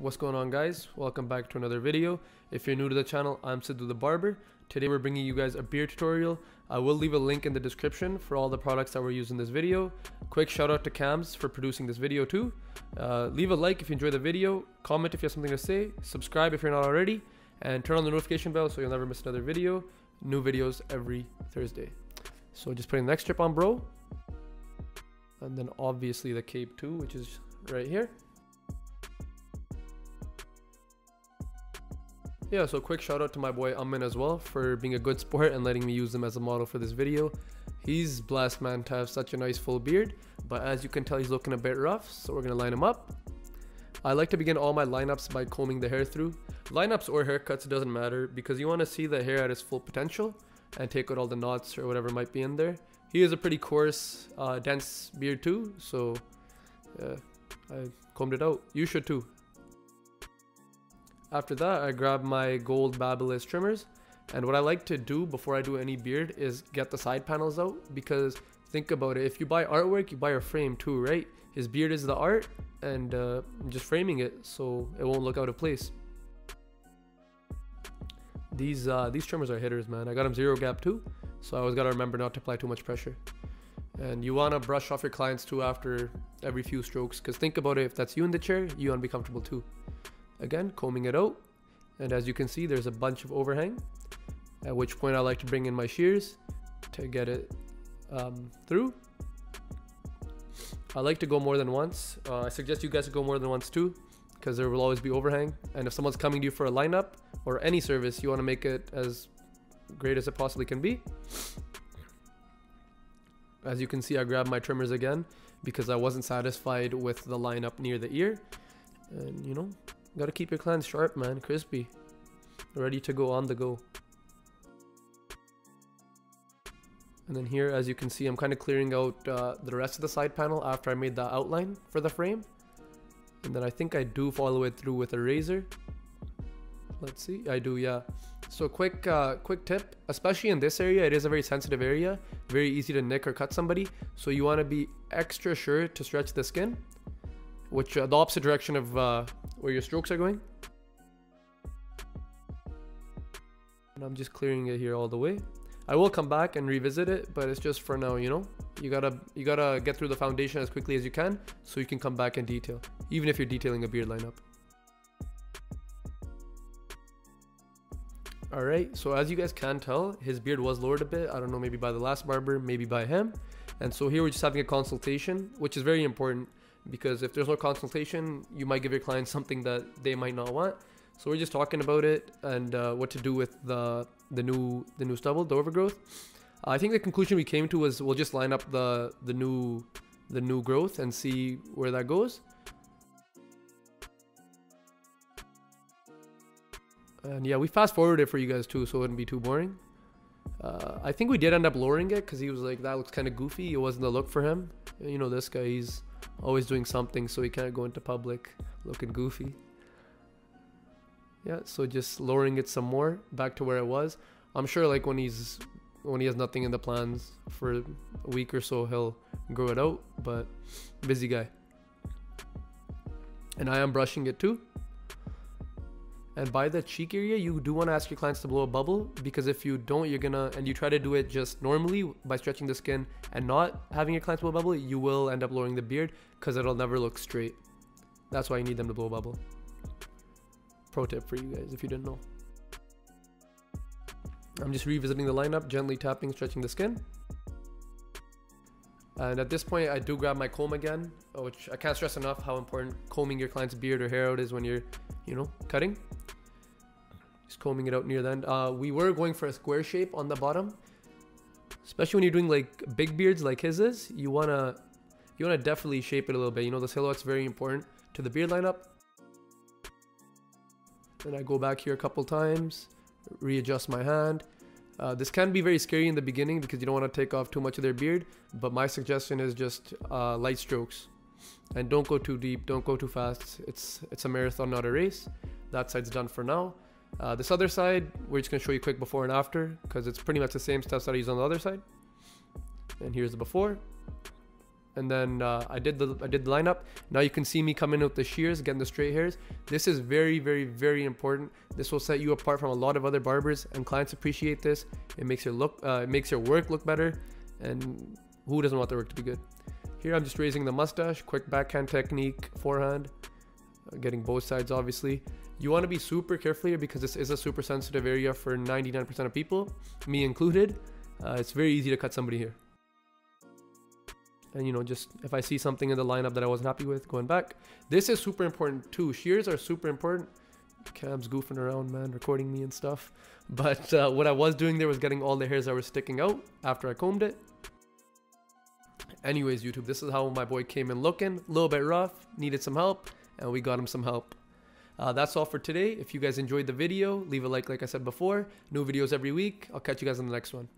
What's going on guys? Welcome back to another video. If you're new to the channel, I'm Sidhu the Barber. Today we're bringing you guys a beard tutorial. I will leave a link in the description for all the products that we're using in this video. Quick shout out to Cams for producing this video too. Uh, leave a like if you enjoy the video, comment if you have something to say, subscribe if you're not already, and turn on the notification bell so you'll never miss another video. New videos every Thursday. So just putting the neck strip on bro. And then obviously the cape too, which is right here. Yeah, so quick shout out to my boy Amin as well for being a good sport and letting me use him as a model for this video. He's blessed man to have such a nice full beard, but as you can tell he's looking a bit rough, so we're gonna line him up. I like to begin all my lineups by combing the hair through. Lineups or haircuts doesn't matter because you want to see the hair at its full potential and take out all the knots or whatever might be in there. He has a pretty coarse, uh, dense beard too, so yeah, I combed it out. You should too. After that, I grab my gold Babyliss trimmers. And what I like to do before I do any beard is get the side panels out because think about it. If you buy artwork, you buy a frame too, right? His beard is the art and uh, just framing it so it won't look out of place. These uh, these trimmers are hitters, man. I got them zero gap too, so I always gotta remember not to apply too much pressure. And you wanna brush off your clients too after every few strokes, because think about it, if that's you in the chair, you wanna be comfortable too. Again, combing it out. And as you can see, there's a bunch of overhang. At which point I like to bring in my shears to get it um, through. I like to go more than once. Uh, I suggest you guys go more than once too, because there will always be overhang. And if someone's coming to you for a lineup or any service, you want to make it as great as it possibly can be. As you can see, I grabbed my trimmers again because I wasn't satisfied with the lineup near the ear. And you know, Gotta keep your clients sharp, man. Crispy. Ready to go on the go. And then here, as you can see, I'm kind of clearing out uh, the rest of the side panel after I made the outline for the frame. And then I think I do follow it through with a razor. Let's see, I do, yeah. So quick, uh, quick tip, especially in this area, it is a very sensitive area, very easy to nick or cut somebody. So you want to be extra sure to stretch the skin, which uh, the opposite direction of uh, where your strokes are going. And I'm just clearing it here all the way. I will come back and revisit it, but it's just for now, you know? You gotta you gotta get through the foundation as quickly as you can so you can come back and detail, even if you're detailing a beard lineup. Alright, so as you guys can tell, his beard was lowered a bit. I don't know, maybe by the last barber, maybe by him. And so here we're just having a consultation, which is very important because if there's no consultation, you might give your client something that they might not want. So we're just talking about it and uh, what to do with the the new the new stubble, the overgrowth. Uh, I think the conclusion we came to was we'll just line up the the new the new growth and see where that goes. And yeah, we fast forwarded it for you guys too, so it wouldn't be too boring. Uh, I think we did end up lowering it because he was like, that looks kind of goofy. It wasn't the look for him. You know, this guy, he's always doing something so he can't go into public looking goofy. Yeah, so just lowering it some more back to where it was. I'm sure like when he's when he has nothing in the plans for a week or so, he'll grow it out, but busy guy. And I am brushing it too. And by the cheek area, you do want to ask your clients to blow a bubble because if you don't, you're gonna, and you try to do it just normally by stretching the skin and not having your clients blow a bubble, you will end up lowering the beard because it'll never look straight. That's why you need them to blow a bubble. Pro tip for you guys if you didn't know. I'm just revisiting the lineup, gently tapping, stretching the skin. And at this point, I do grab my comb again, which I can't stress enough how important combing your client's beard or hair out is when you're, you know, cutting. Just combing it out near the end. Uh, we were going for a square shape on the bottom. Especially when you're doing like big beards like his is. You wanna you wanna definitely shape it a little bit. You know the silhouette's very important to the beard lineup. Then I go back here a couple times, readjust my hand. Uh, this can be very scary in the beginning because you don't want to take off too much of their beard, but my suggestion is just uh, light strokes. And don't go too deep, don't go too fast. It's it's a marathon, not a race. That side's done for now. Uh, this other side, we're just going to show you quick before and after because it's pretty much the same steps that I use on the other side. And here's the before. and then uh, I did the I did the lineup. Now you can see me coming with the shears, getting the straight hairs. This is very, very, very important. This will set you apart from a lot of other barbers, and clients appreciate this. It makes your look, uh, it makes your work look better, and who doesn't want their work to be good? Here I'm just raising the mustache, quick backhand technique, forehand, uh, getting both sides obviously. You want to be super careful here because this is a super sensitive area for 99% of people, me included. Uh, it's very easy to cut somebody here. And you know, just if I see something in the lineup that I wasn't happy with, going back. This is super important too. Shears are super important. Cam's goofing around, man, recording me and stuff. But uh, what I was doing there was getting all the hairs that were sticking out after I combed it. Anyways, YouTube, this is how my boy came in looking. A little bit rough, needed some help, and we got him some help. Uh, that's all for today. If you guys enjoyed the video, leave a like like I said before. New videos every week. I'll catch you guys in the next one.